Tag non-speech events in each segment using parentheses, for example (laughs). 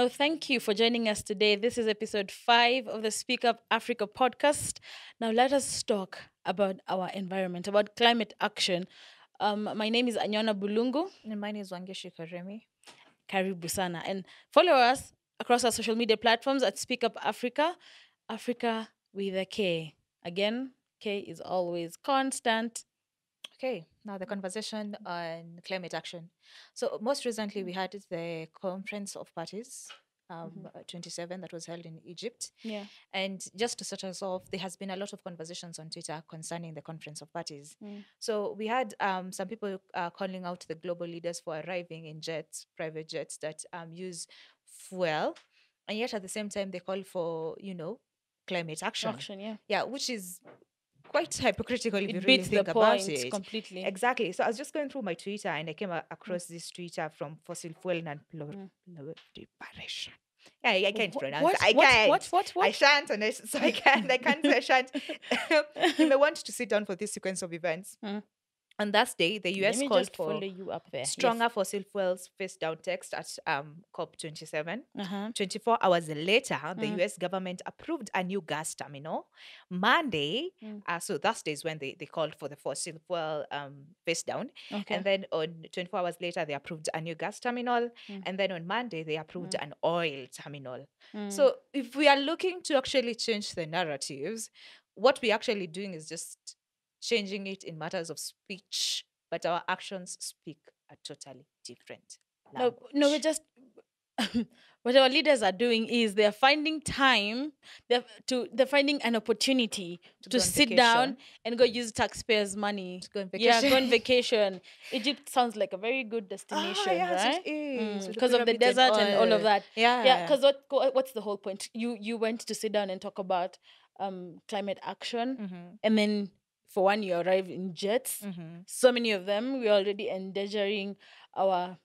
Now, thank you for joining us today. This is episode five of the Speak Up Afrika podcast. Now, let us talk about our environment, about climate action. Um, my name is Anyona Bulungu. And mine is Wangeshi Karemi. Karibu sana. And follow us across our social media platforms at Speak Up Afrika, Africa with a K. Again, K is always constant. Okay, now the conversation on climate action. So most recently we had the Conference of Parties, um, uh, 27 that was held in Egypt. Yeah. And just to start us off, there has been a lot of conversations on Twitter concerning the Conference of Parties. Mm. So we had um, some people uh, calling out the global leaders for arriving in jets, private jets that um, use fuel, and yet at the same time they call for you know climate action. Action, yeah. Yeah, which is quite hypocritical if you really think about it. completely. Exactly. So I was just going through my Twitter and I came across this Twitter from Fossil Fuel and Mm. Yeah, I can't pronounce. what, it. I can't. What, what, what? I shan't, and I, so I can't. I can't. I shan't. (laughs) (laughs) you may want to sit down for this sequence of events. Mm. On that day, the US called for follow you up there. Yes. stronger fossil fuels phase down text at um, COP27. Uh-huh. 24 hours later, the Mm. US government approved a new gas terminal. Monday, Mm. uh, so that is when they, they called for the fossil fuel um, phase down. Okay. And then on 24 hours later, they approved a new gas terminal. Mm. And then on Monday, they approved an oil terminal. Mm. So if we are looking to actually change the narratives, what we're actually doing is just changing it in matters of speech, but our actions speak a totally different no, no, we're just (laughs) what our leaders are doing is they're finding time they're to they're finding an opportunity to, on sit down and go use taxpayers' money. go on Yeah, go on vacation. (laughs) vacation. Egypt sounds like a very good destination, Ah, yes, right? it is. with Because of the desert and all of that. Yeah, Yeah, because what what's the whole point? You you went to sit down and talk about um climate action, Mhm, and then for one you arrive in jets. mhm, So many of them we're already endangering our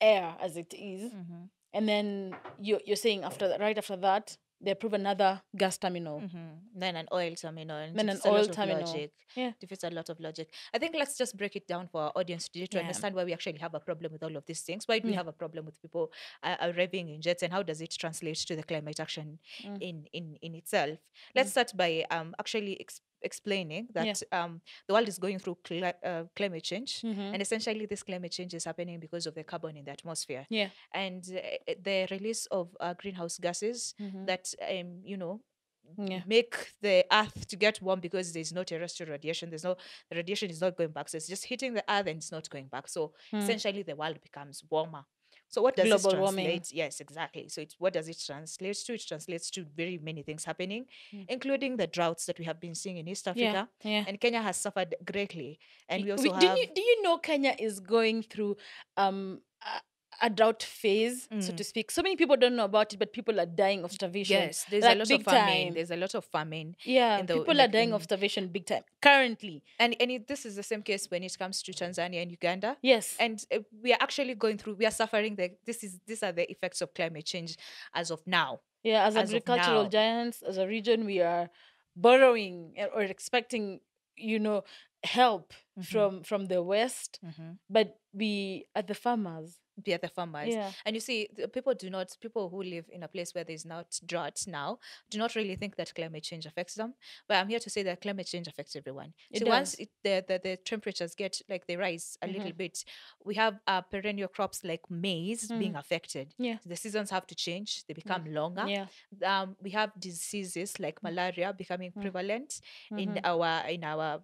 air as it is. mhm, and then you you're saying after that, right after that they approve another gas terminal. mhm. Then an oil terminal. and Then an a lot oil of terminal. Logic. Yeah. defeats a lot of logic. I think let's just break it down for our audience today to Yeah. understand why we actually have a problem with all of these things. Why do we Yeah. have a problem with people uh, arriving in jets, and how does it translate to the climate action Mm. in in in itself? Let's start by um actually ex- explaining Yeah. that um the world is going through cli- uh, climate change, Mhm. and essentially this climate change is happening because of the carbon in the atmosphere Yeah. and uh, the release of uh, greenhouse gases Mhm. that um you know Yeah. make the earth to get warm because there's no terrestrial radiation there's no the radiation is not going back so it's just hitting the earth and it's not going back so Mm. essentially the world becomes warmer so what does Global warming. translate yes exactly so it's what does it translate to it translates to very many things happening Mm. including the droughts that we have been seeing in east africa Yeah. and kenya has suffered greatly and we also we- do have you do you know Kenya is going through um a, a drought phase, so Mm. to speak? So many people don't know about it, but people are dying of starvation. yes there's like a lot of famine time. there's a lot of famine Yeah, the- people in are dying in- of starvation big time currently. and and it, this is the same case when it comes to tanzania and uganda Yes. and uh, we are actually going through we are suffering the this is these are the effects of climate change as of now Yeah, as, as agricultural giants, as a region, we are borrowing uh, or expecting, you know, help Mhm. from from the west, but we are the farmers. Be at the farmers Yeah. and you see people do not people who live in a place where there's not drought now do not really think that climate change affects them but i'm here to say that climate change affects everyone It so once it, the, the the temperatures get like they rise a little bit we have uh, perennial crops like maize being affected Yeah. the seasons have to change they become longer Yeah. um, we have diseases like malaria becoming Mm. prevalent in Mhm. our in our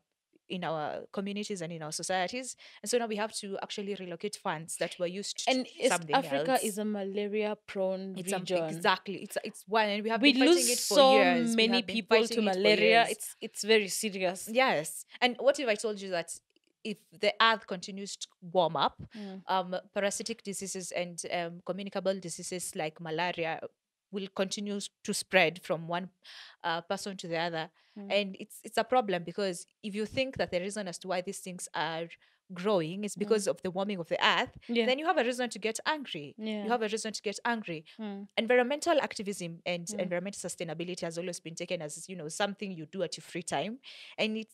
in our communities and in our societies and so now we have to actually relocate funds that were used to And something Africa else. is a malaria prone it's a- region. exactly it's it's one and we have we been fighting lose it for so years many people to fighting it malaria. It's it's very serious. yes and what if i told you that if the earth continues to warm up Mm. um, parasitic diseases and um, communicable diseases like malaria will continue to spread from one uh, person to the other Mm. and it's it's a problem because if you think that the reason as to why these things are growing is because of the warming of the earth Yeah. then you have a reason to get angry Yeah. you have a reason to get angry Mm. environmental activism and environmental sustainability has always been taken as you know something you do at your free time and it,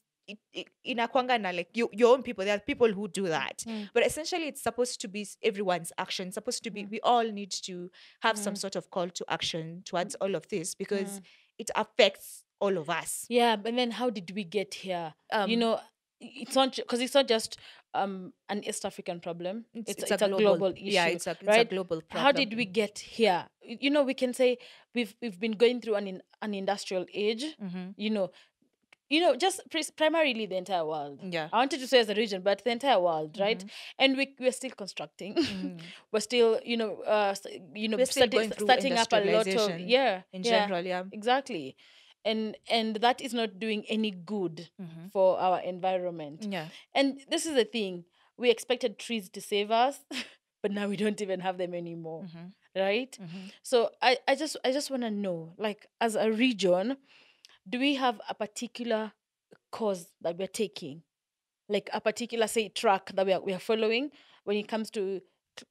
inakwanga na like you, your own people there are people who do that Mm. but essentially it's supposed to be everyone's action it's supposed to be we all need to have some Mm. sort of call to action towards all of this because Mm. it affects all of us Yeah, but then how did we get here? you Um, know, it's not because it's not just um an East African problem. it's, It's, it's it's, a, global, issue. yeah it's a, it's a global problem How did we get here? You know, we can say we've we've been going through an in, an industrial age. Mhm. You know, you know, just pres- primarily the entire world. yeah I wanted to say as a region, but the entire world, right? Mhm. And we we're still constructing. Mhm. (laughs) we're still, you know, uh, you know, starting, going starting up a lot of yeah, in yeah, general yeah exactly, and and that is not doing any good Mhm. for our environment. yeah And this is the thing: we expected trees to save us, (laughs) but now we don't even have them anymore, Mhm. right? Mhm. So I, I just I just want to know, like, as a region, do we have a particular cause that we're taking, like a particular say track that we are we are following when it comes to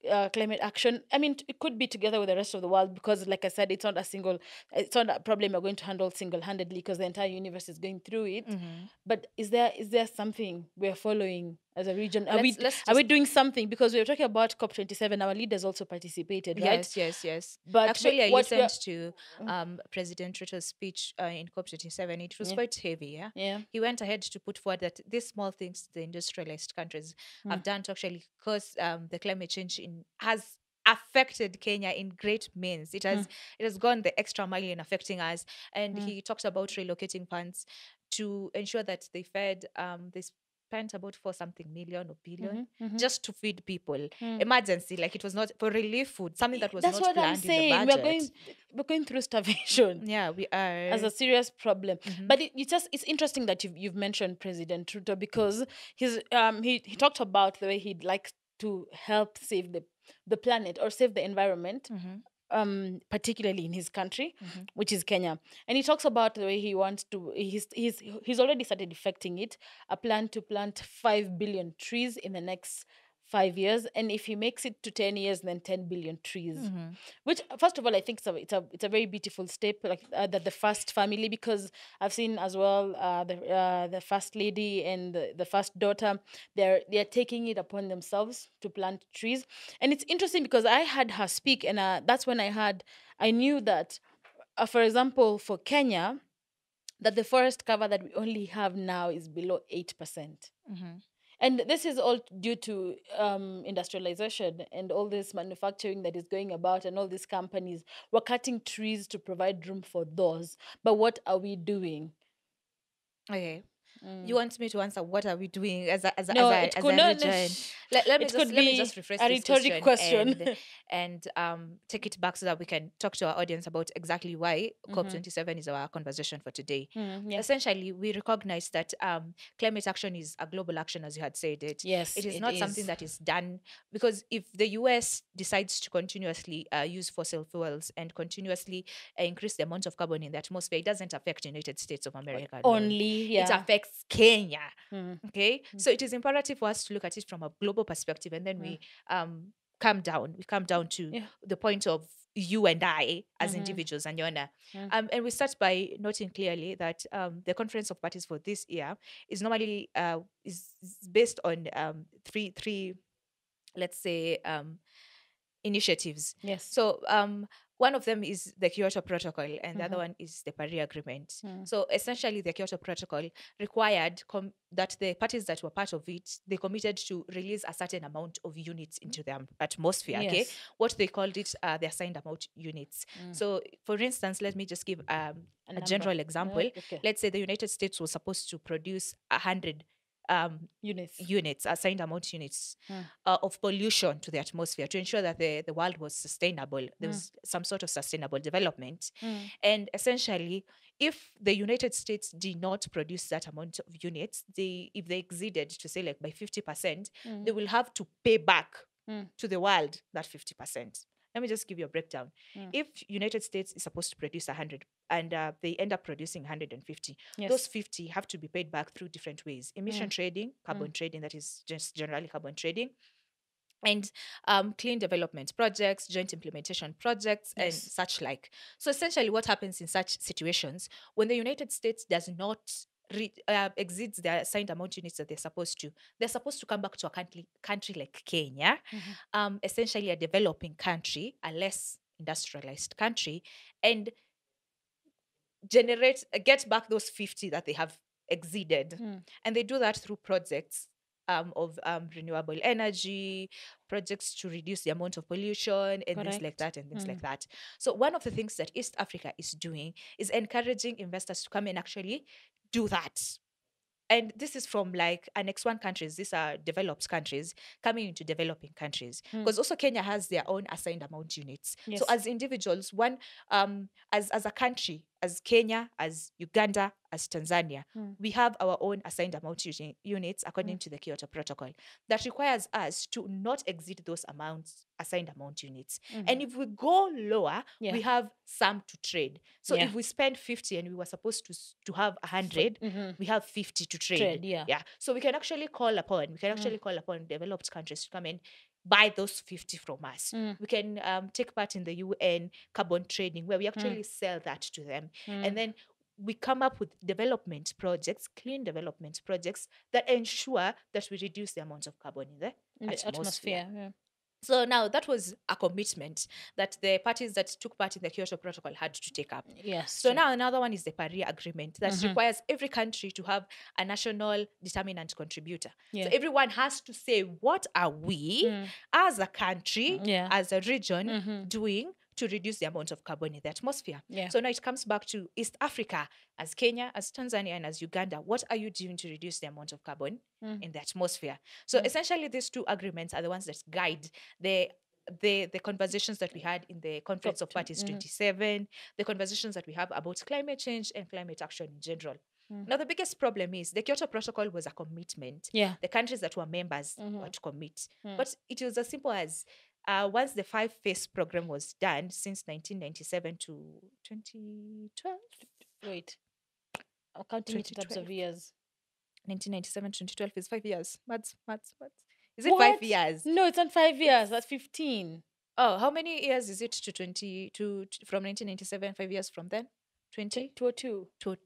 uh, climate action? I mean, it could be together with the rest of the world because, like I said, it's not a single, it's not a problem we're going to handle single handedly because the entire universe is going through it. Mhm. But is there is there something we're following as a region? Are we Let's- let's are we doing something? Because we were talking about COP twenty seven. Our leaders also participated, right? yes yes yes But Actually, I listened to um, President Ruto's speech uh, in COP27. It was Yeah. quite heavy. Yeah, Yeah. he went ahead to put forward that these small things the industrialized countries have done to actually cause um, the climate change in has affected Kenya in great means. It has it has gone the extra mile in affecting us. And he talked about relocating funds to ensure that they fed um, spent about for something million or 1000000000 Mhm, mhm. just to feed people. Mm. Emergency, like it was not for relief food, something that was That's not what planned I'm saying. in the We're going we're going through starvation (laughs) Yeah, we are. (laughs) as a serious problem. Mhm. But it, it's just it's interesting that you've you've mentioned President Ruto because he's um he he talked about the way he'd like to help save the the planet or save the environment. Um, particularly in his country, mhm. which is Kenya, and he talks about the way he wants to. He's he's he's already started effecting it. A plan to plant five billion trees in the next five years, and if he makes it to ten years, then ten billion trees. Mhm. Which, first of all, I think it's a it's a, it's a very beautiful step, like uh, that the first family, because I've seen as well uh, the uh, the first lady and the, the first daughter, they're they're taking it upon themselves to plant trees, and it's interesting because I had her speak, and uh, that's when I had I knew that, uh, for example, for Kenya, that the forest cover that we only have now is below eight percent. Mhm. And this is all due to um, industrialization and all this manufacturing that is going about, and all these companies. We're cutting trees to provide room for those. But what are we doing? Okay. Mm. You want me to answer what are we doing as a as a, no, as a, it as could a? Let, let me it just could let me just rephrase a this rhetoric question. and, (laughs) and um take it back so that we can talk to our audience about exactly why COP27 is our conversation for today. Mm, yeah. Essentially, we recognize that um, climate action is a global action, as you had said it. Yes, it is it not something that is done because if the US decides to continuously uh, use fossil fuels and continuously uh, increase the amount of carbon in the atmosphere, it doesn't affect United States of America. Only, It yeah. affects Kenya. Mm. Okay, so it is imperative for us to look at it from a global perspective, and then we um come down. We come down to Yeah. the point of you and I as Mhm. individuals, and Yona. Mm. Um, and we start by noting clearly that um, the conference of parties for this year is normally uh, is, is based on um, three three, let's say um, initiatives. Yes. So um, one of them is the Kyoto Protocol, and the other Mhm. one is the Paris Agreement. Mm. So essentially, the Kyoto Protocol required com- that the parties that were part of it they committed to release a certain amount of units into the atmosphere. Okay, what they called it, uh, the assigned amount units. Mm. So, for instance, let me just give um, A a, general example. Yeah, okay. Let's say the United States was supposed to produce a hundred um, Units. units, assigned amount units Mm. uh, of pollution to the atmosphere to ensure that the, the world was sustainable. There Mm. was some sort of sustainable development. Mm. And essentially, if the United States did not produce that amount of units, they if they exceeded to say like by 50%, Mm. they will have to pay back Mm. to the world that 50%. Let me just give you a breakdown. Mm. If United States is supposed to produce 100 and uh, they end up producing 150, Yes. those 50 have to be paid back through different ways emission Mm. trading carbon trading that is just generally carbon trading and um, clean development projects joint implementation projects and such like so essentially what happens in such situations when the united states does not re- uh, exceeds their assigned amount units that they're supposed to, they're supposed to come back to a country country like Kenya, Mhm. um, essentially a developing country, a less industrialized country, and generate uh, get back those 50 that they have exceeded Mm. and they do that through projects um, of um, renewable energy projects to reduce the amount of pollution and things like that and things Mm. like that so one of the things that east africa is doing is encouraging investors to come and actually do that and this is from like annex one countries these are developed countries coming into developing countries Mm. because also kenya has their own assigned amount units Yes. so as individuals one um as as a country as kenya as uganda as tanzania Mm. we have our own assigned amount uni- units according to the kyoto protocol that requires us to not exceed those amounts assigned amount units and if we go lower Yeah. we have some to trade so Yeah. if we spend 50 and we were supposed to to have 100 Mhm. we have 50 to trade. Trade, yeah. Yeah. So we can actually call upon, we can actually call upon developed countries to come and buy those 50 from us. Mm. We can um, take part in the UN carbon trading where we actually sell that to them. Mm. And then we come up with development projects, clean development projects that ensure that we reduce the amount of carbon in the In the atmosphere. atmosphere. yeah. So now that was a commitment that the parties that took part in the Kyoto Protocol had to take up. Yes. So true. now another one is the Paris Agreement that Mhm. requires every country to have a national determinant contributor. Yeah. So everyone has to say what are we Mm. as a country, Yeah. as a region Mhm. doing to reduce the amount of carbon in the atmosphere. Yeah. So now it comes back to East Africa, as Kenya, as Tanzania, and as Uganda. What are you doing to reduce the amount of carbon Mm. in the atmosphere? So Mm. essentially, these two agreements are the ones that guide the the the conversations that we had in the conference of parties mhm. 27 the conversations that we have about climate change and climate action in general Mm. now the biggest problem is the kyoto protocol was a commitment Yeah. the countries that were members Mhm. were to commit Mm. but it was as simple as uh, once the five phase program was done since 1997 to 2012 Wait. I'm counting it in terms of years. 1997 2012 is five years maths maths maths is it five years No, it's not five years. That's 15. oh how many years is it to 20 to, from 1997 five years from then 20 202. to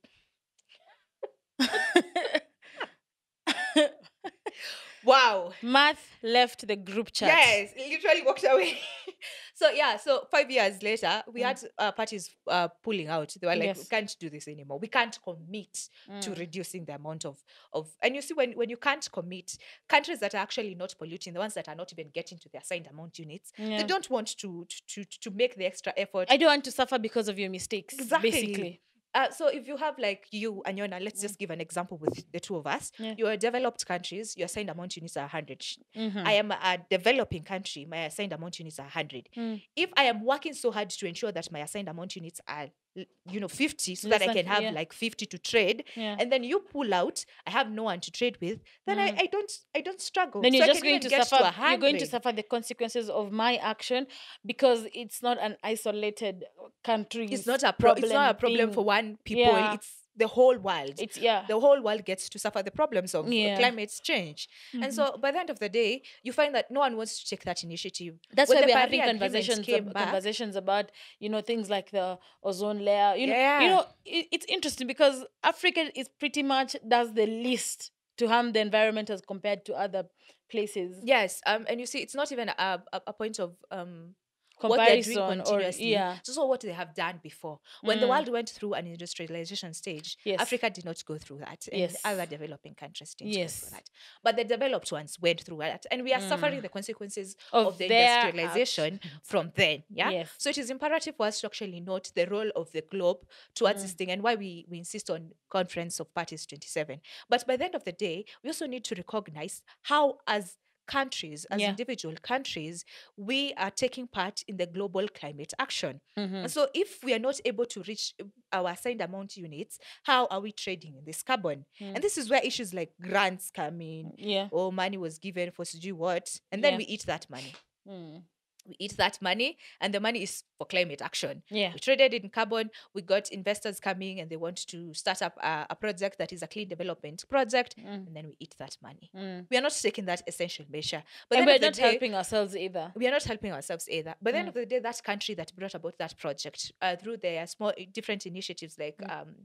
(laughs) (laughs) (laughs) wow Math left the group chat. Yes, literally walked away. (laughs) so yeah, so five years later, we Mm. had uh, parties uh, pulling out. They were like, "We can't do this anymore. We can't commit to Mm. reducing the amount of of." And you see, when when you can't commit, countries that are actually not polluting, the ones that are not even getting to their assigned amount units, Yeah. they don't want to to to, to make the extra effort. I don't want to suffer because of your mistakes. Exactly. Basically. Uh, so if you have like you and Yona, let's just give an example with the two of us. Mm. Yeah. You are developed countries, your assigned amount units are 100. Mhm. I am a developing country, my assigned amount units are 100. Mm. If I am working so hard to ensure that my assigned amount units are, you know, 50, so that I can have yeah. like 50 to trade, Yeah. and then you pull out, I have no one to trade with, then Mm. I, I don't I don't struggle. then you're I just going to suffer. a you're going to suffer the consequences of my action because it's not an isolated country. It's not a pro- it's not a problem thing. for one people. Yeah. It's the whole world. It's yeah. the whole world gets to suffer the problems of uh, Yeah. climate change. And Mhm. so by the end of the day, you find that no one wants to take that initiative. That's when why the we're having conversations ab- back- conversations about you know things like the ozone layer. You know, Yeah. you know it, it's interesting because Africa is pretty much does the least to harm the environment as compared to other places. Yes, um, and you see, it's not even a, a, a point of um, what they're doing Comparison or yeah, It's also what they have done before. When the Mm. world went through an industrialization stage, Yes. Africa did not go through that, and Yes. other developing countries didn't go through that. But the developed ones went through that, and we are suffering Mm. the consequences of, of the industrialization (laughs) from then. Yeah. Yes. So it is imperative for us to actually note the role of the globe towards Mm. this thing and why we, we insist on Conference of Parties 27. But by the end of the day, we also need to recognize how, as countries, as Yeah. individual countries, we are taking part in the global climate action. Mhm. And so if we are not able to reach uh, our assigned amount units, how are we trading in this carbon? Mm. And this is where issues like grants come in. Yeah. Or money was given for to do what, and then Yeah. we eat that money. Mm. We eat that money, and the money is for climate action. Yeah. We traded in carbon. We got investors coming, and they want to start up a, a project that is a clean development project, Mm. and then we eat that money. Mm. We are not taking that essential measure. But and then we're not day, helping ourselves either. we are not helping ourselves either. But at the end Mm. of the day, that country that brought about that project uh, through their small different initiatives like Mm. um,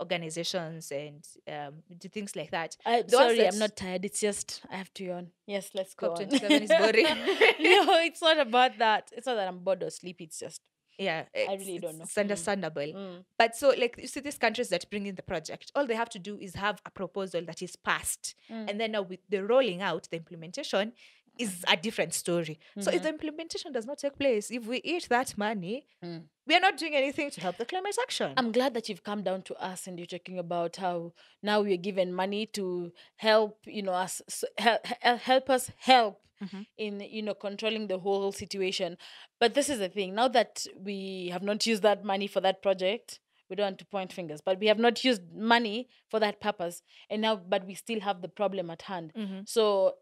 organizations and um, do things like that. I, ones sorry, I'm not tired. It's just I have to yawn. Yes, let's go. on. COP27 is boring. (laughs) (laughs) no, it's not about that. It's not that I'm bored or sleepy. It's just Yeah, it's, really don't know. It's Mm. understandable. mm, But so, like, you see, these countries that bring in the project, all they have to do is have a proposal that is passed. mm. And then now with the rolling out, the implementation is a different story. So if Mhm. the implementation does not take place, if we eat that money, Mm. we are not doing anything to help the climate action. I'm glad that you've come down to us and you're talking about how now we're given money to help, you know, us help, help us help Mhm. in, you know, controlling the whole situation. But this is the thing. Now that we have not used that money for that project, we don't want to point fingers, but we have not used money for that purpose, and now, but we still have the problem at hand. Mhm. So,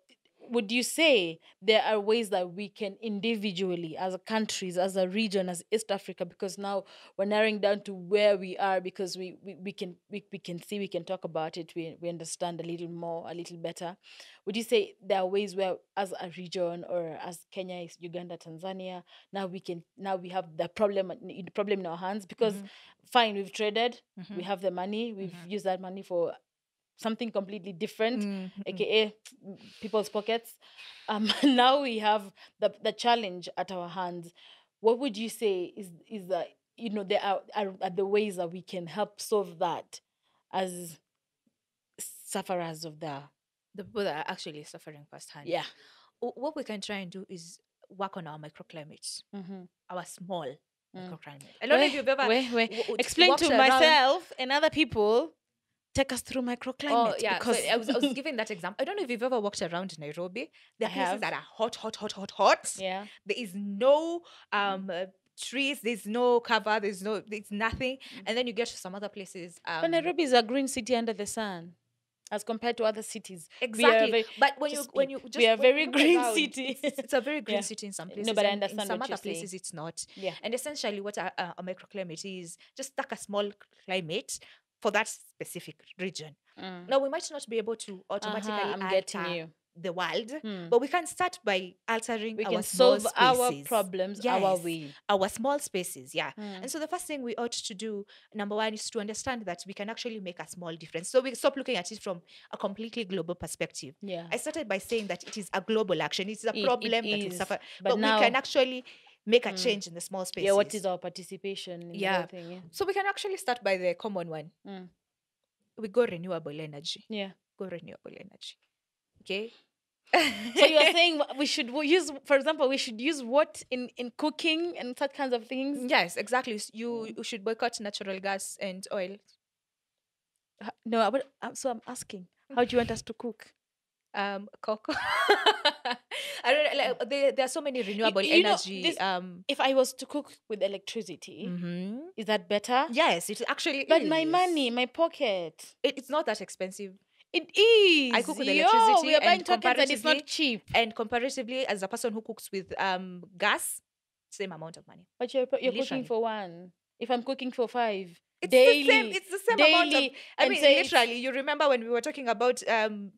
would you say there are ways that we can individually, as a countries, as a region, as East Africa, because now we're narrowing down to where we are because we, we, we can we, we can see, we can talk about it, we, we understand a little more, a little better. Would you say there are ways where as a region or as Kenya, is Uganda, Tanzania, now we can now we have the problem the problem in our hands? Because mm-hmm. fine, we've traded, we mm-hmm. have the money, we've mm-hmm. used that money for something completely different Mhm. aka mm, people's pockets. Um, (laughs) now we have the the challenge at our hands. What would you say is is that you know there are, are, are the ways that we can help solve that as sufferers of the The people that are actually suffering firsthand. yeah. What we can try and do is work on our microclimates, Mm-hmm. our small Mm. microclimate. I don't know if you've ever wait, wait. w- w- explain to around- myself and other people. Take us through microclimate. Oh yeah, because so I was, I was (laughs) giving that example. I don't know if you've ever walked around Nairobi. There are I places have. that are hot, hot, hot, hot, hot. yeah. There is no um uh, trees. There's no cover. There's no. There's nothing. And then you get to some other places. Um, But Nairobi is a green city under the sun, as compared to other cities. Exactly. very- but when you when you we are very (laughs) green around, city. It's, it's- it's a very green Yeah. city in some places. No, but I understand in some other places saying. it's not. Yeah. And essentially, what a- a microclimate is just like a small climate for that specific region. Mm. Now we might not be able to automatically Uh-huh, alter the world, Hmm. but we can start by altering we our can solve our spaces. problems our Yes. way. our small spaces yeah Mm. and so the first thing we ought to do number one is to understand that we can actually make a small difference so we stop looking at it from a completely global perspective Yeah. i started by saying that it is a global action it's a It- it problem that we suffer but but, now- we can actually make a Mm. change in the small spaces Yeah, what is our participation in Yeah. thing? Yeah. so we can actually start by the common one Mm. we go renewable energy Yeah. go renewable energy okay So you are (laughs) saying we should use, for example, we should use what in in cooking and such kinds of things? yes exactly you, you should boycott natural gas and oil No, I would, uh, so I'm asking, how do you want us to cook? Um coke (laughs) i don't know like, there, there are so many renewable you know, energy this- um If I was to cook with electricity, mhm. is that better? yes it actually But my money, my pocket. it, it's not that expensive It is. I cook with Yo, electricity we are buying and tokens and it's not cheap. and comparatively as a person who cooks with um gas same amount of money But you're, you're Literally. cooking for one. If I'm cooking for five, it's daily, the same it's the same amount of i mean literally you remember when we were talking about um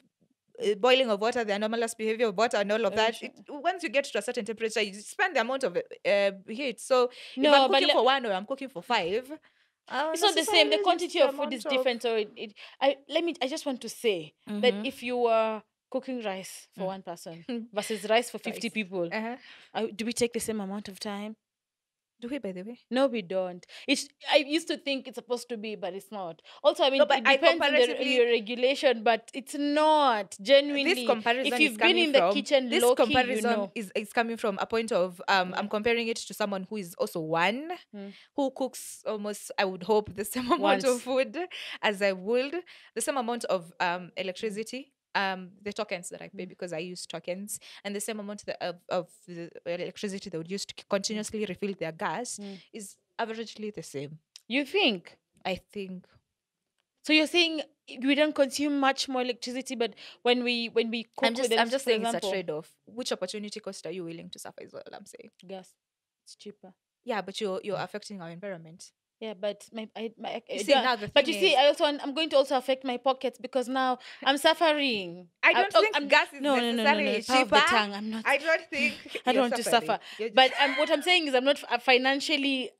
boiling of water the anomalous behavior of water and all of Oh, that it, once you get to a certain temperature you spend the amount of uh, heat so No, if i'm cooking for one or i'm cooking for five uh, it's not the same. The quantity the of food is amount of- different. So it, it I let me. I just want to say that Mhm. if you were cooking rice for Mm. one person (laughs) versus rice for fifty Rice. people, uh-huh. uh, do we take the same amount of time? Do we by the way No, we don't. It's. I used to think it's supposed to be, but it's not. Also, I mean, but it I depends on the, your regulation, but it's not genuinely. this comparison if is you've been coming in the from, kitchen, this comparison you know. is, is coming from a point of um Yeah. i'm comparing it to someone who is also one Mm. who cooks almost i would hope the same (laughs) amount of food as i would the same amount of um electricity um the tokens that i pay Mm. because i use tokens and the same amount of, of the electricity they would use to continuously refill their gas Mm. is averagely the same You think? i think So you're saying we don't consume much more electricity, but when we when we cook i'm just with i'm just saying it's a trade-off which opportunity cost are you willing to suffer is all i'm saying gas, it's cheaper. yeah but you're you're affecting our environment Yeah, but my I, my I You see, now the but you thing see, I also I'm going to also affect my pockets because now (laughs) I'm suffering. I don't oh, think I'm- gas is no, no, no, no, no, of the tongue. I'm not. I don't think (laughs) I don't want to suffer. Just- But um, what I'm saying is, I'm not uh, financially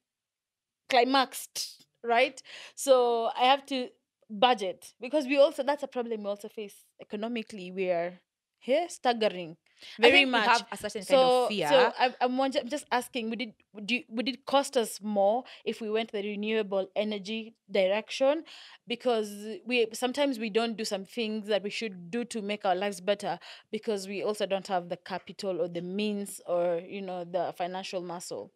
climaxed right? So I have to budget because we also that's a problem we also face economically. We are here staggering I very think much. we have a certain so, kind of fear. so I, I'm, just asking: Would it would, you, would it cost us more if we went the renewable energy direction? Because we sometimes we don't do some things that we should do to make our lives better because we also don't have the capital or the means or you know the financial muscle.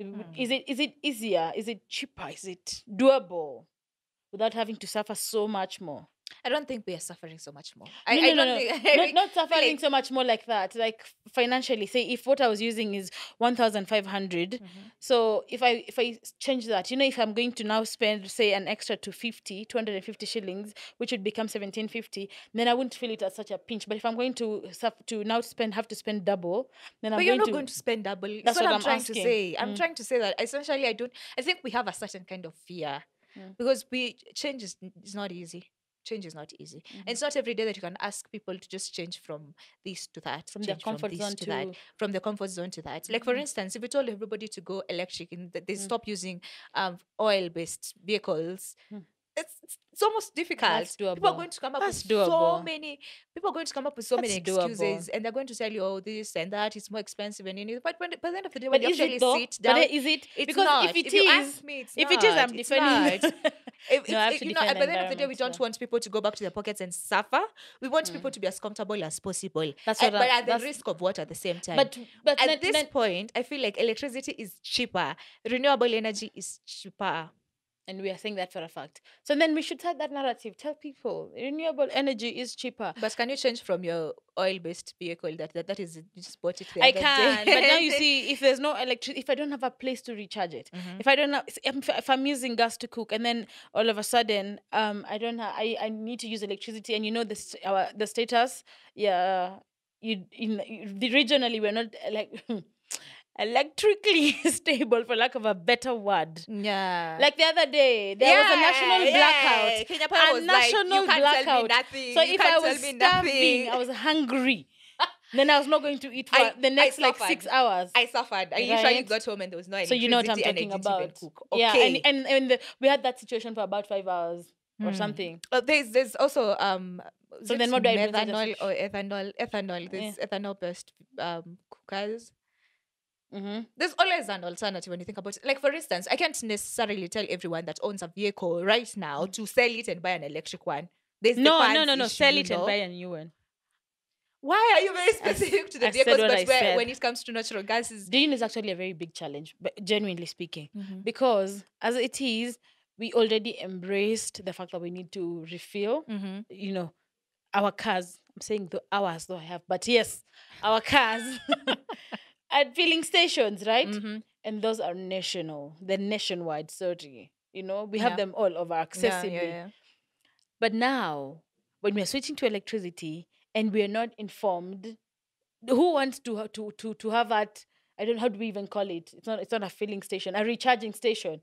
Hmm. Is it is it easier? Is it cheaper? Is it doable without having to suffer so much more? I don't think we are suffering so much more. I, no, I no, don't no, think (laughs) I not, not suffering like- so much more like that. Like financially, say if what I was using is one thousand five Mm-hmm. so if I if I change that, you know, if I'm going to now spend say an extra 250, 250 shillings, which would become seventeen fifty, then I wouldn't feel it as such a pinch. But if I'm going to to now spend have to spend double, then I'm But you're going not to, going to spend double. That's what, what I'm, I'm trying to say. I'm Mm. trying to say that essentially, I don't. I think we have a certain kind of fear Mm. because we change is, is not easy. Change is not easy. Mm-hmm. And it's not every day that you can ask people to just change from this to that, From their comfort this zone to, that, from the comfort zone to that. Like for instance, if we told everybody to go electric and that they stop using um oil-based vehicles. Mm. It's, it's, almost difficult. People are going to come up That's with so many. People are going to come up with so many That's doable. excuses, and they're going to tell you, "Oh, this and that. It's more expensive." And you need, but when, by the end of the day, But you is actually sit down, then is it? it's because not. if it you is, ask me, it's if it is. I'm It's defending. not. (laughs) If, No, if- you know, at the end of the day, we don't want people to go back to their pockets and suffer. We want people to be as comfortable as possible, That's what but at the risk of what at the same time. But but at this point, I feel like electricity is cheaper. Renewable energy is cheaper. And we are saying that for a fact. So then we should tell that narrative. Tell people renewable energy is cheaper. But can you change from your oil-based vehicle that that, that is you just bought it? I can, but now you (laughs) see, if there's no electric, if I don't have a place to recharge it, if I don't have, if, I'm using gas to cook, and then all of a sudden, um, I don't have, I, I need to use electricity, and you know this, our the status, yeah, you in the regionally we're not like (sniffs) electrically (laughs) stable, for lack of a better word. yeah. Like the other day, there was a national Yeah, blackout. A was like, "You national me blackout. So You if I was starving. I was hungry. (laughs) then I was not going to eat for I- the next like six hours. I suffered. I Right? got home and there was no so you know what I'm talking and I didn't about. cook. Yeah, and and, and the, we had that situation for about five hours or Hmm. something. Uh, there's there's also um So then what do I methanol or ethanol ethanol there's ethanol based um cookers hmm there's always an alternative when you think about it like for instance i can't necessarily tell everyone that owns a vehicle right now to sell it and buy an electric one there's the No, no, no, no. Sell it and buy a new one. why are you very I specific to the I vehicles but where, when it comes to natural gases Doing is actually a very big challenge, but genuinely speaking, Mhm. because as it is, we already embraced the fact that we need to refill. mm-hmm. you know, our cars. I'm saying the hours though I have, but yes, our cars (laughs) (laughs) at filling stations, right? Mm-hmm. And those are national, they're nationwide. Sorry, you know, we have Yeah. them all over accessibly. yeah, yeah. But now, when we're switching to electricity and we're not informed, who wants to to to to have that? I don't know how do we even call it? It's not it's not a filling station, a recharging station.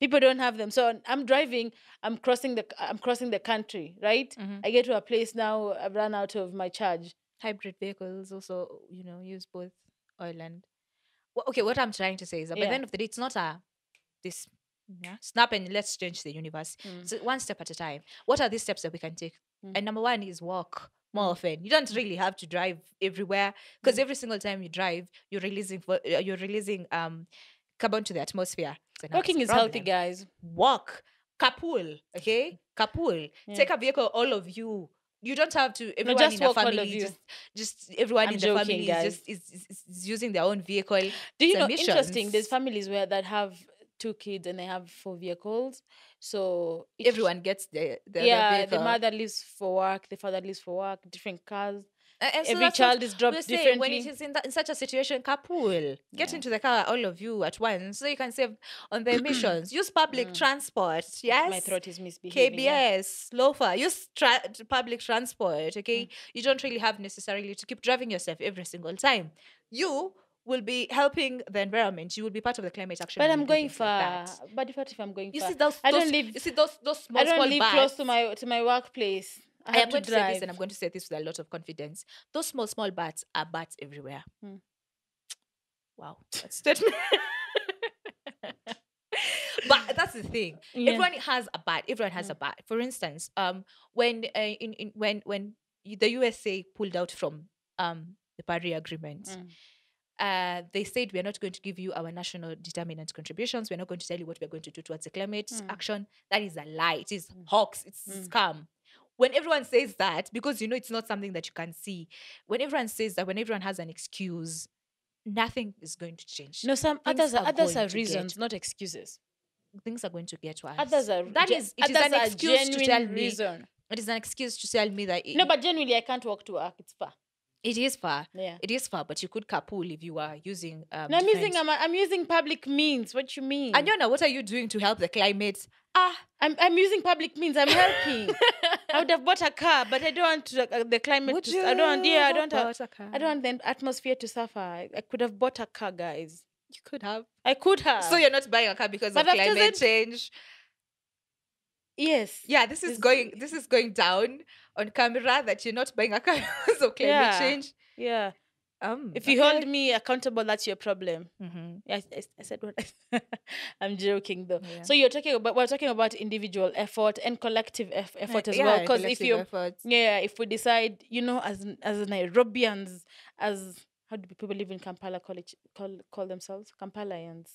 People don't have them. So I'm driving, I'm crossing the I'm crossing the country, right? Mhm. I get to a place now, I've run out of my charge. hybrid vehicles also you know use both oil and well, okay what i'm trying to say is that by the end of the day it's not a this yeah, snap and let's change the universe. Mm. so one step at a time. What are these steps that we can take? Mm. and number one is walk more often. You don't really have to drive everywhere because every single time you drive you're releasing uh, you're releasing um carbon to the atmosphere. So Walking is healthy, guys. walk. Carpool okay? Carpool. Yeah. take a vehicle all of you you don't have to everyone just in a walk all of family just just everyone I'm in the joking, family guys. is just is, is, is using their own vehicle Do you know interesting? There's families where that have two kids and they have four vehicles. So everyone gets the, the yeah, vehicle. the mother leaves for work, the father leaves for work, different cars. And so Every child is dropped saying, when it is in, that, in such a situation carpool get Yeah. into the car all of you at once so you can save on the emissions use public Mm. transport yes My throat is misbehaving. KBS, yeah. loafer, use tra- public transport, Mm. okay? You don't really have necessarily to keep driving yourself every single time. You will be helping the environment. You will be part of the climate action. But I'm going far. like that. but if what if I'm going You far? see those, I don't those- live- You see those those small I don't small live close to my to my workplace. I, I am going to say this, and I'm going to say this with a lot of confidence. Those small small bats are bats everywhere. Hmm. Wow, that statement. (laughs) but that's the thing. (laughs) Yeah. Everyone has a bat. Everyone has a bat. For instance, um, when uh, in, in when when the USA pulled out from um the Paris Agreement, Mm. uh, they said we are not going to give you our national determinant contributions. We're not going to tell you what we're going to do towards the climate Mm. action. That is a lie. It is Mm. hoax. It's Mm. scam. When everyone says that, because you know it's not something that you can see, when everyone says that, when everyone has an excuse, nothing is going to change. No, some Things others are others are to get- reasons, not excuses. Things are going to get worse. Others are that gen- is it is others an are excuse to tell me. reason. It is an excuse to tell me that No, but genuinely, I can't walk to work. It's far. it is far. Yeah. It is far, but you could carpool if you are using. Um, No, I'm using I'm, I'm using public means. What you mean? Anyona, what are you doing to help the climate? Ah, I'm I'm using public means. I'm helping. (laughs) I would have bought a car, but I don't want to, uh, the climate. would to, you? I don't. want- Yeah, I don't. Have, a car? I don't want the atmosphere to suffer. I, I could have bought a car, guys. You could have. I could have. So you're not buying a car because But of climate chosen- change. yes. Yeah, this is It's- going. This is going down on camera that you're not buying a car (laughs) because of climate Yeah. change. Yeah. Um, If you hold me accountable, that's your problem. hmm Yeah, I, I, said what I (laughs) I'm joking though. Yeah. So you're talking about we're talking about individual effort and collective eff- effort as well. Because if you yeah, if we decide, you know, as as Nairobians, as how do people live in Kampala call it call call themselves? Kampalaians.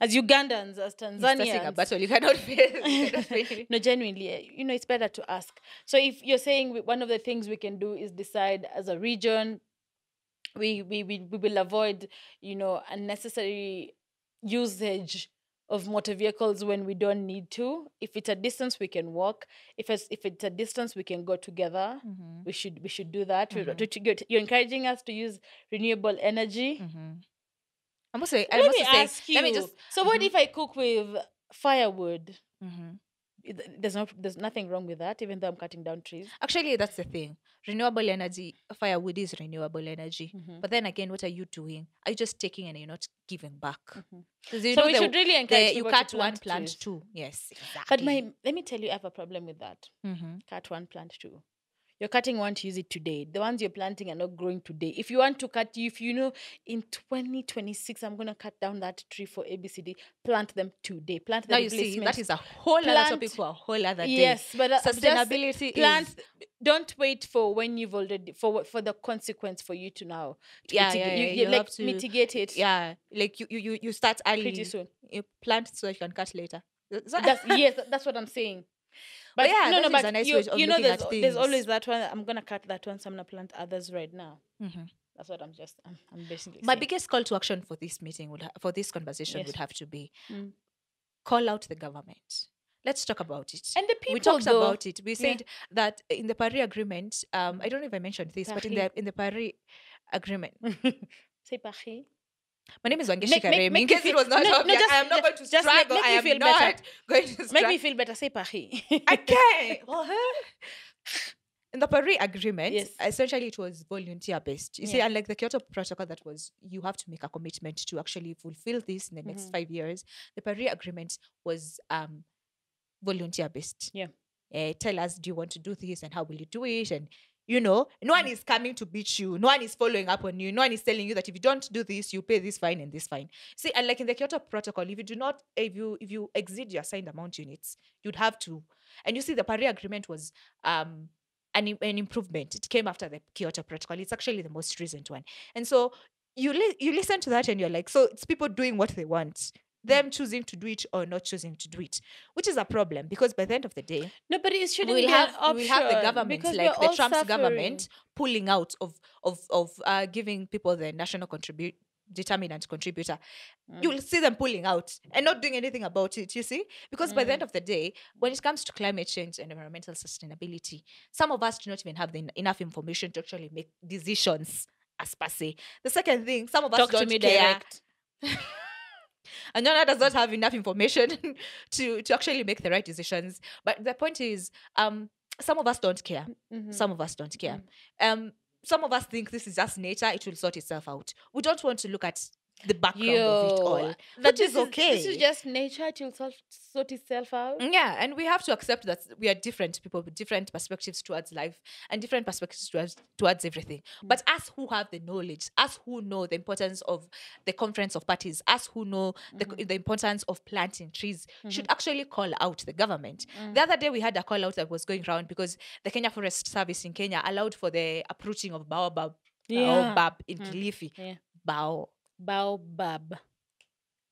As Ugandans, as Tanzanians. battle you cannot (laughs) face. You cannot face. no, genuinely, eh, you know, it's better to ask. So if you're saying one of the things we can do is decide as a region, we we we, we will avoid, you know, unnecessary usage of motor vehicles when we don't need to. If it's a distance, we can walk. If it's if it's a distance, we can go together. Mhm, We should we should do that. We- Mhm. to- to get- You're encouraging us to use renewable energy. mhm. I must say. I Let must me say. ask you. Let me just. so what Mhm. if I cook with firewood? mhm. There's no there's nothing wrong with that, even though I'm cutting down trees. Actually, that's the thing. Renewable energy, firewood is renewable energy. Mhm. But then again, what are you doing? Are you just taking and you're not giving back? Mhm. you so know we the- should really the- encourage you people to cut one plant plant trees. too. Yes, exactly. But my let me tell you, I have a problem with that. Mhm. Cut one plant two. You're cutting one to use it today. The ones you're planting are not growing today. If you want to cut, if you know in 2026 I'm gonna cut down that tree for ABCD, plant them today. Plant the now you see that is a whole other Plant- topic for a whole other day. yes, but uh, sustainability plant. is Don't wait for when you've already for for the consequence for you to now. To Yeah, mitigate, yeah, yeah, you you like have to- mitigate it. yeah, like you you you, you start early. pretty soon. You plant so you can cut later. That- That's yes, that's what I'm saying. But, yeah, no, no, but a nice you, way of you know, there's there's always that one. I'm gonna cut that one, so I'm gonna plant others right now. Mhm. That's what I'm just. I'm, I'm basically. My saying. biggest call to action for this meeting would ha- for this conversation Yes. would have to be Mm. call out the government. Let's talk about it. and the people we talked though, about it. We said that in the Paris Agreement, um, I don't know if I mentioned this, but in the Paris. in the Paris Agreement, (laughs) Say Paris. My name is Wangeshi Make- make- Karemi. make In me case feel- it was not no, no, obvious, just- I am not just- going to just make- struggle. make I am feel not better. (laughs) going to struggle. Make me feel better. Say Paris. (laughs) okay. (laughs) Well, huh? In the Paris Agreement, Yes. essentially it was volunteer based. You yeah. see, unlike the Kyoto Protocol, that was you have to make a commitment to actually fulfill this in the next mm-hmm. five years. The Paris Agreement was um, volunteer based. Yeah. Uh, tell us, do you want to do this, and how will you do it, and you know, no one is coming to beat you. No one is following up on you. No one is telling you that if you don't do this, you pay this fine and this fine. See, and like in the Kyoto Protocol, if you do not, if you if you exceed your assigned amount units, you'd have to. And you see, the Paris Agreement was um an, an improvement. It came after the Kyoto Protocol. It's actually the most recent one. And so you li- you listen to that and you're like, so it's people doing what they want. Them choosing to do it or not choosing to do it, which is a problem because by the end of the day, no, but it shouldn't we will be have we have the government like the Trump's suffering. government pulling out of of of uh, giving people the national contribute determinant contributor. Mm. You'll see them pulling out and not doing anything about it. You see, because by the Mm. end of the day, when it comes to climate change and environmental sustainability, some of us do not even have the, enough information to actually make decisions as per se. The second thing, some of us Talk don't to me care. direct. (laughs) And Nana does not have enough information (laughs) to to actually make the right decisions. But the point is, um, some of us don't care. Mhm. Some of us don't care. Um, some of us think this is just nature; it will sort itself out. We don't want to look at the background of it all. that which is this This is just nature. It will sort, sort itself out. Mm, yeah, and we have to accept that we are different people with different perspectives towards life and different perspectives towards, towards everything. Mm. But us who have the knowledge, us who know the importance of the conference of parties, us who know the, mm-hmm. the importance of planting trees, should mm-hmm. actually call out the government. The mm. other day we had a call out that was going around because the Kenya Forest Service in Kenya allowed for the uprooting of baobab, Yeah. baobab in Kilifi. Yeah. Bao Baobab.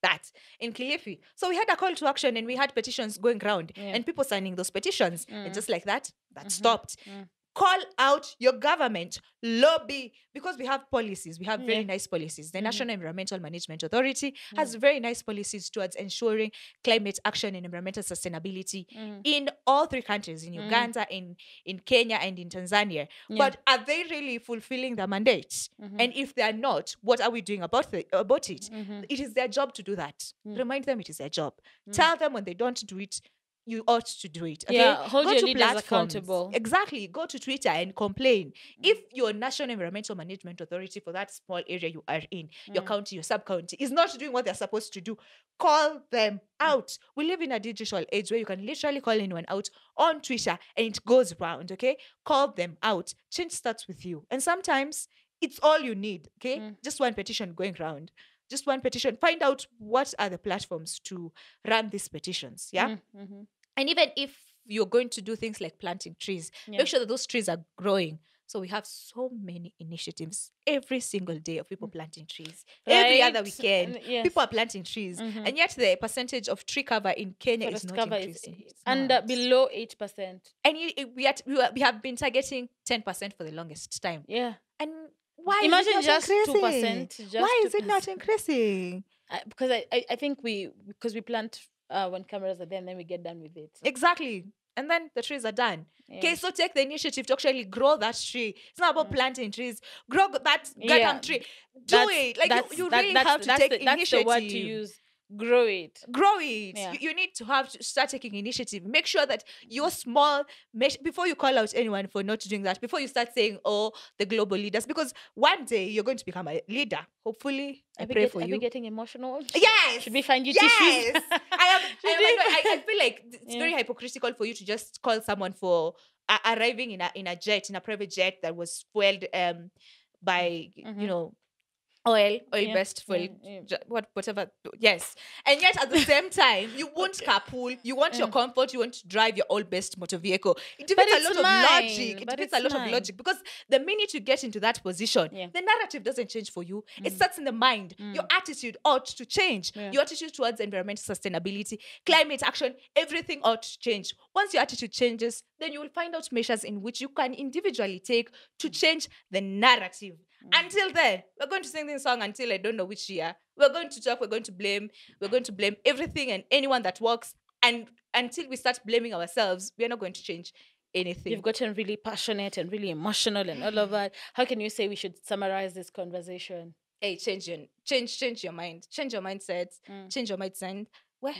that in Kilifi. So we had a call to action and we had petitions going around Yeah. and people signing those petitions. Mm. And just like that, that Mhm. stopped. Mm. Call out your government, lobby, because we have policies. We have very Yeah. nice policies. The Mhm. National Environmental Management Authority has very nice policies towards ensuring climate action and environmental sustainability Mm. in all three countries in Mm. Uganda, in, in Kenya, and in Tanzania. Yeah. But are they really fulfilling their mandate? Mhm. And if they are not, what are we doing about, the, about it? Mhm. It is their job to do that. Mm. Remind them it is their job. Mm. Tell them when they don't do it, you ought to do it. Okay? Yeah, hold Go your to leaders accountable. Exactly. Go to Twitter and complain. Mm. If your National Environmental Management Authority for that small area you are in, your Mm. county, your sub county, is not doing what they're supposed to do, call them out. We live in a digital age where you can literally call anyone out on Twitter and it goes round. Okay? Call them out. Change starts with you. And sometimes it's all you need. Okay? Mm. Just one petition going round. Just one petition. Find out what are the platforms to run these petitions. Yeah. Mm, mhm. And even if you're going to do things like planting trees, Yeah. make sure that those trees are growing. So we have so many initiatives every single day of people mm. planting trees. Every other weekend, mm, yes. people are planting trees. Mhm. And yet the percentage of tree cover in Kenya Forest is not is increasing. It's under below eight percent. And you, we, are, we, have been targeting 10% for the longest time. Yeah, And why Imagine is it not just 2%, increasing? just why is it not increasing? I, because I, I I think we because we plant uh, when cameras are there and then we get done with it. Exactly. And then the trees are done. Okay, Yeah. so take the initiative to actually grow that tree. It's not about Mm. planting trees. Grow that Yeah, tree. Do That's- it. Like you, you that- really that's- have to that's take the, that's initiative. the word to use. Grow it. Grow it. Yeah. You, you need to have to start taking initiative. Make sure that you're small. mesh- Before you call out anyone for not doing that, before you start saying, "Oh, the global leaders," because one day you're going to become a leader. Hopefully, I pray get- for you. getting emotional? Yes. Should we find you yes. tissues? I am. (laughs) I, am I, I, feel like it's Yeah. very hypocritical for you to just call someone for uh, arriving in a in a jet in a private jet that was fueled um by Mhm. you know oil oil Yeah, based fuel yeah, yeah. what whatever yes and yet at the (laughs) same time you won't carpool you want your comfort you want to drive your old best motor vehicle it defeats a lot of logic it but defeats a lot of logic because the minute you get into that position Yeah. the narrative doesn't change for you it Mm. starts in the mind your Mm. attitude ought to change Yeah. your attitude towards environmental sustainability climate action everything ought to change once your attitude changes then you will find out measures in which you can individually take to change the narrative Mm. Until then we're going to sing this song until i don't know which year. We're going to talk we're going to blame we're going to blame everything and anyone that works. And until we start blaming ourselves we're not going to change anything. You've gotten really passionate and really emotional and all of that. How can you say we should summarize this conversation? hey change your change change your mind. Change your mindset. Mm. change your mindset where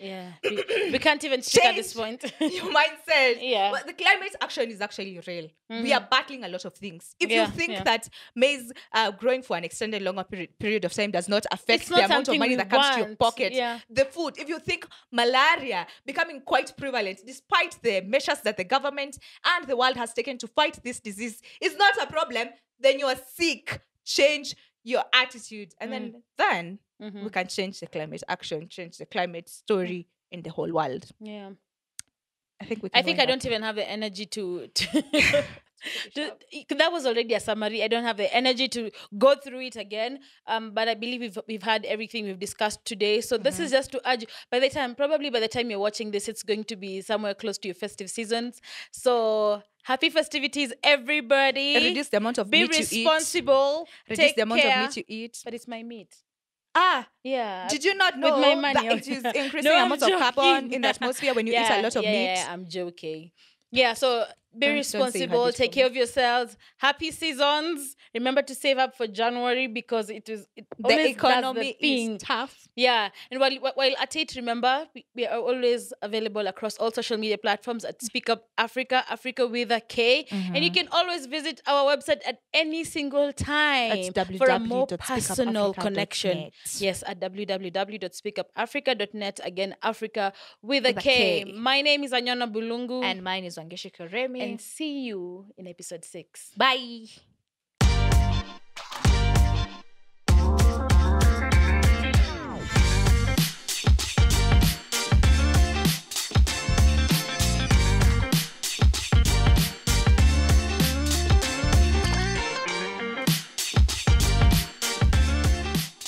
Yeah, (coughs) we, we can't even speak at this point. (laughs) your mindset (laughs) yeah, But the climate action is actually real. We are battling a lot of things. If Yeah, you think yeah. that maize uh, growing for an extended longer period, period of time does not affect it's the not amount of money that comes to your pocket, Yeah, the food, if you think malaria becoming quite prevalent, despite the measures that the government and the world has taken to fight this disease, is not a problem, then you are sick. Change your attitude, and then then mhm, we can change the climate action, change the climate story in the whole world. yeah. I think we. Can I think I don't even have the energy to. to (laughs) (laughs) (laughs) to- that was already a summary. I don't have the energy to go through it again. Um, but I believe we've we've had everything we've discussed today. So this is just to urge. By the time, probably by the time you're watching this, it's going to be somewhere close to your festive seasons. So happy festivities, everybody! reduce the amount of Be meat you eat. responsible. Reduce take the amount care. of meat you eat. But it's my meat. Ah, Yeah. did you not with know my money, that it is (laughs) increasing No, I'm amounts of carbon in the atmosphere when you eat a lot of yeah, meat? Yeah, I'm joking. Yeah, so be Don't- don't say you heard responsible. Take care of yourselves. Happy seasons. Remember to save up for January because it is it The economy the is tough. Yeah, and while while- at it, remember we, we are always available across all social media platforms at Speak Up Afrika, Africa with a K, and you mm-hmm. can always visit our website at any single time for a more personal connection. Yes, at www.speakupafrika.net. Again, Africa with a With a K. K. My name is Anyana Bulungu, And mine is Wangeshi Karemi. And see you in episode six. bye.